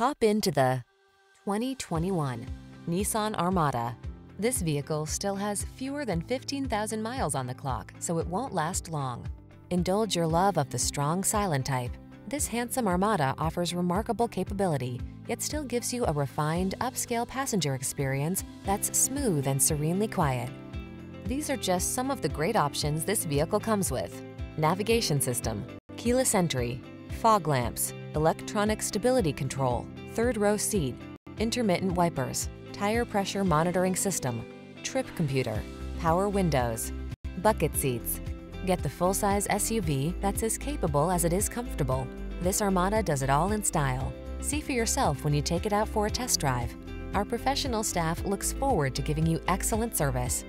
Hop into the 2021 Nissan Armada. This vehicle still has fewer than 15,000 miles on the clock, so it won't last long. Indulge your love of the strong silent type. This handsome Armada offers remarkable capability, yet still gives you a refined, upscale passenger experience that's smooth and serenely quiet. These are just some of the great options this vehicle comes with. Navigation system, keyless entry, fog lamps, electronic stability control, third row seat, intermittent wipers, tire pressure monitoring system, trip computer, power windows, bucket seats. Get the full-size SUV that's as capable as it is comfortable. This Armada does it all in style. See for yourself when you take it out for a test drive. Our professional staff looks forward to giving you excellent service.